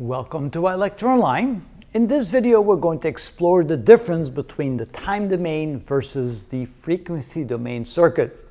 Welcome to iLectureOnline. In this video, we're going to explore the difference between the time domain versus the frequency domain circuit.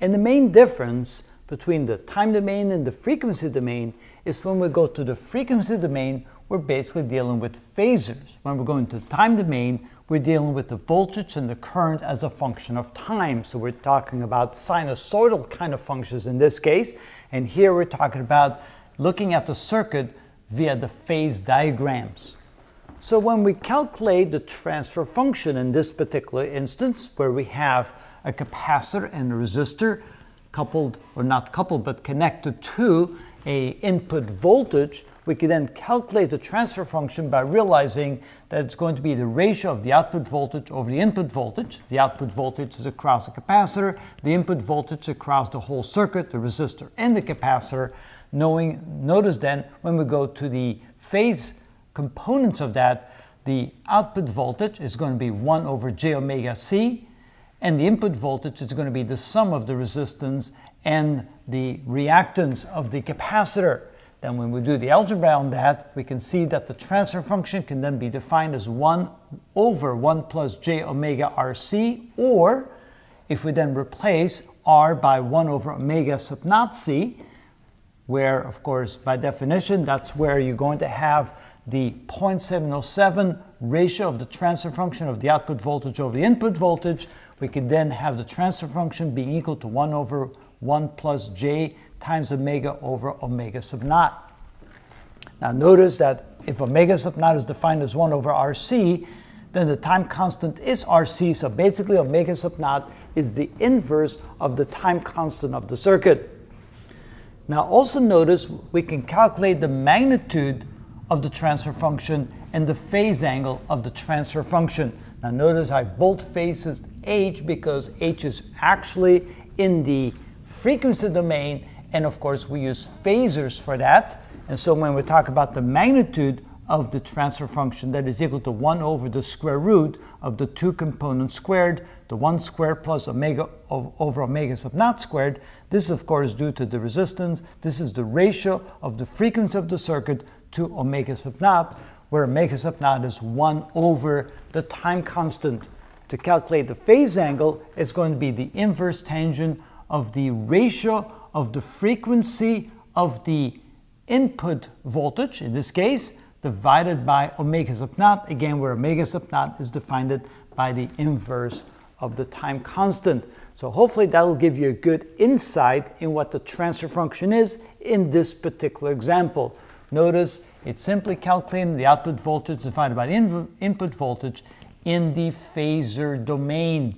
And the main difference between the time domain and the frequency domain is when we go to the frequency domain, we're basically dealing with phasors. When we're going to the time domain, we're dealing with the voltage and the current as a function of time. So we're talking about sinusoidal kind of functions in this case. And here we're talking about looking at the circuit via the phase diagrams. So when we calculate the transfer function in this particular instance, where we have a capacitor and a resistor coupled, or not coupled, but connected to a input voltage, we can then calculate the transfer function by realizing that it's going to be the ratio of the output voltage over the input voltage. The output voltage is across the capacitor, the input voltage across the whole circuit, the resistor and the capacitor, knowing, notice then when we go to the phase components of that, the output voltage is going to be 1 over j omega c, and the input voltage is going to be the sum of the resistance and the reactance of the capacitor. Then when we do the algebra on that, we can see that the transfer function can then be defined as 1 over 1 plus j omega rc, or if we then replace r by 1 over omega sub naught c, where, of course, by definition, that's where you're going to have the 0.707 ratio of the transfer function of the output voltage over the input voltage. We can then have the transfer function being equal to 1 over 1 plus j times omega over omega sub naught. Now notice that if omega sub naught is defined as 1 over rc, then the time constant is rc, so basically omega sub naught is the inverse of the time constant of the circuit. Now also notice we can calculate the magnitude of the transfer function and the phase angle of the transfer function. Now notice I bold faces h because h is actually in the frequency domain and of course we use phasors for that. And so when we talk about the magnitude of the transfer function that is equal to 1 over the square root of the two components squared, the 1 squared plus omega over omega sub naught squared. This is of course due to the resistance. This is the ratio of the frequency of the circuit to omega sub naught, where omega sub naught is 1 over the time constant. To calculate the phase angle, it's going to be the inverse tangent of the ratio of the frequency of the input voltage, in this case, divided by omega sub naught, again where omega sub naught is defined by the inverse of the time constant. So hopefully that will give you a good insight in what the transfer function is in this particular example. Notice it's simply calculating the output voltage divided by the in input voltage in the phasor domain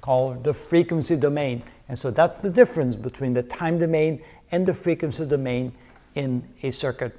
called the frequency domain. And so that's the difference between the time domain and the frequency domain in a circuit.